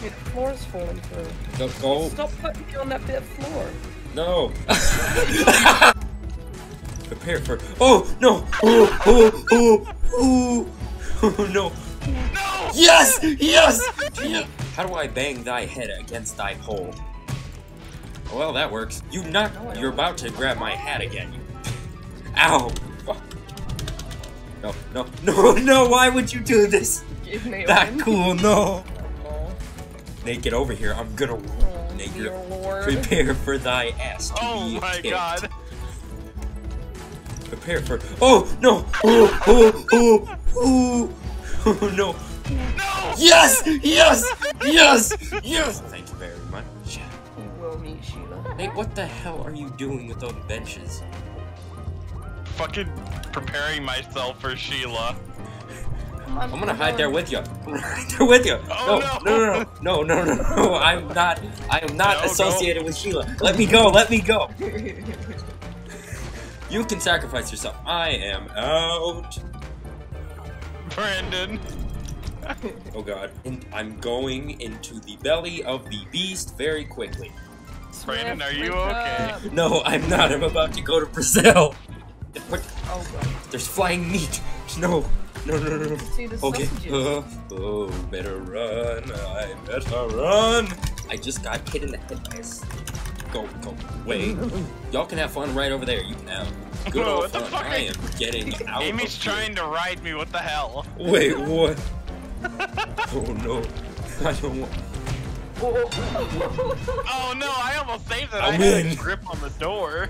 The floor's falling through. Go, go. Stop putting me on that bit of floor. No. Prepare for. Oh no! Oh oh oh oh! Oh no! No! Yes! Yes! yes! How do I bang thy head against thy pole? Well, that works. You not. You're about to grab my hat again. You. Ow! Fuck. No, no, no, no! Why would you do this? Give me a Not cool, no! Oh, Nate, get over here. I'm gonna. oh, Nate, dear you're- lord. Prepare for thy ass to Oh be my kicked. god. Prepare for. Oh no! Oh oh oh oh! Oh no! No! Yes! Yes! Yes! Yes! Thank you very much. You will meet Sheila. Nate, what the hell are you doing with those benches? Fucking preparing myself for Sheila. I'm gonna hide there with you. I'm gonna hide there with you. Oh, no, no. no, no, no, no, no, no. I'm not. I am not No, no. associated with Sheila. Let me go. Let me go. You can sacrifice yourself. I am out. Brandon. Oh god. And I'm going into the belly of the beast very quickly. Brandon, are you okay? No, I'm not. I'm about to go to Brazil. What? Oh god. There's flying meat. No. No, no, no, no. Okay. Uh, oh, better run. I better run. I just got hit in the head by a s- Go, go, wait. Y'all can have fun right over there. You can have good Whoa, old what the fun. fuck I am getting out Aimee's of here. trying to ride me. What the hell? Wait, what? oh no. I don't want. Oh no! I almost saved it. I, I had win. a grip on the door.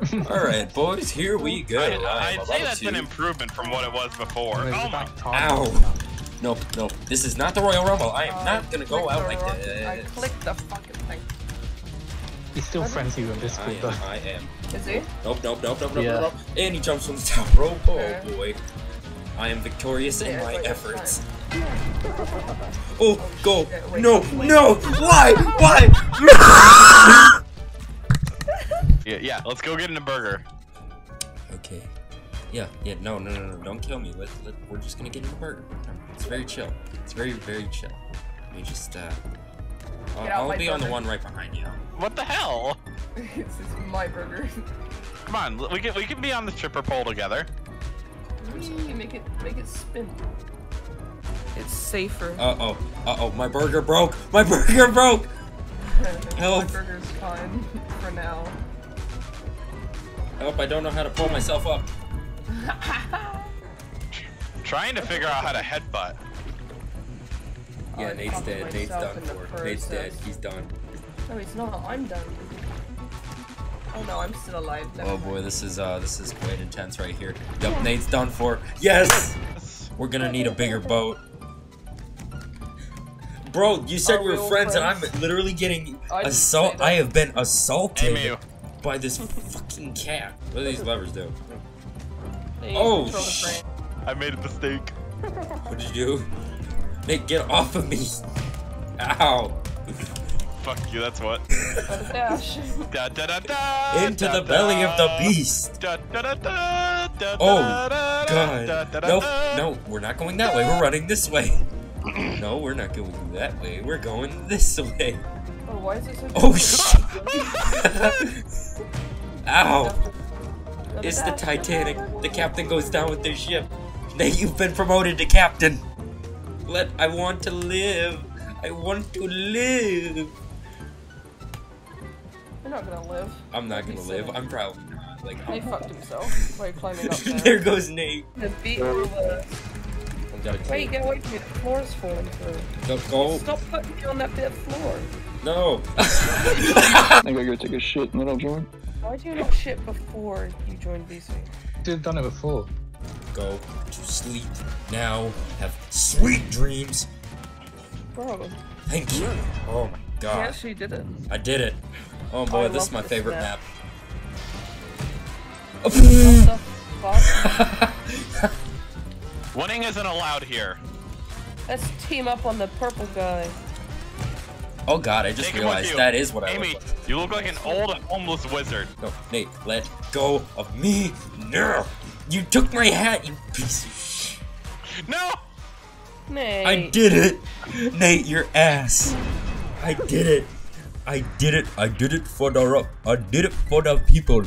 Alright, boys, here we go. I, I'm I'd say that's to- an improvement from what it was before. Oh my! Ow. No, no, this is not the Royal Rumble. I am Uh, not gonna go out like wrong- this. I clicked the fucking thing. He's still friends with you on I Discord am, though. I am. Is he? Nope, nope, nope, nope, nope, Yeah. nope. And he jumps from the top rope. Oh Okay. boy. I am victorious in Yeah, my efforts. Oh, go. shit, wait, No, wait. no. Why? Why? Yeah, yeah. Let's go get in a burger. okay. Yeah, yeah, no, no, no, no. Don't kill me. Let, let, we're just gonna get in a burger. It's very chill. It's very, very chill. Let me just, uh. I'll, I'll my be on the one right behind you. What the hell? this is my burger. Come on, we can we can be on the stripper pole together. Whee, make it make it spin. It's safer. Uh oh. Uh oh. My burger broke. My burger broke. help. My burger's fine for now. Help! I don't know how to pull myself up. Trying to figure out how to headbutt. Yeah, I Nate's dead. Nate's myself done for. Nate's dead. He's done. No, he's not. I'm done. Oh no, I'm still alive. Never Oh mind. boy, this is uh, this is quite intense right here. Yep, Nate's done for. Yes. We're gonna need a bigger boat. Bro, you said Are we we were all friends, and? I'm literally getting assault. I have been assaulted Aimee, by this fucking cat. What do these levers do? Hey, Oh, sh- I made a mistake. What did you do? Nate, get off of me! Ow! Fuck you. That's what. Let it dash. Da, da, da, da, Into da, the belly of the beast! Da, da, da, da, da, Oh, da, da, God. da, da, da, No, da. no, we're not going that way. We're running this way. No, we're not going that way. We're going this way. Oh, why is it so Oh, shit! Ow! It's the. Titanic. The captain goes down with their ship. Nate, you've been promoted to captain. Let I want to live. I want to live. You're not gonna live. I'm not gonna He's live. silly. I'm probably not. Like, He fucked himself by climbing up there there. goes Nate. The beat the... I gotta Wait, get away from me. The floor's falling through. Go, go. Stop putting me on that bit of floor. No. I think I gotta go take a shit and then I'll join. Why do you not shit before you joined VC? Should have done it before. go to sleep now. Have sweet dreams. Bro, Thank you. Oh my god. god. actually did it. I did it. Oh boy, I this is my this favorite map. map. What the fuck? Winning isn't allowed here. Let's team up on the purple guy. oh god, I just Take realized that is what I Aimee, look like. you look like an old homeless wizard. No, Nate, let go of me. No. You took my hat, you piece of shit. No! Nate. I did it! Nate, your ass! I did it! I did it! I did it for the rock. I did it for the people.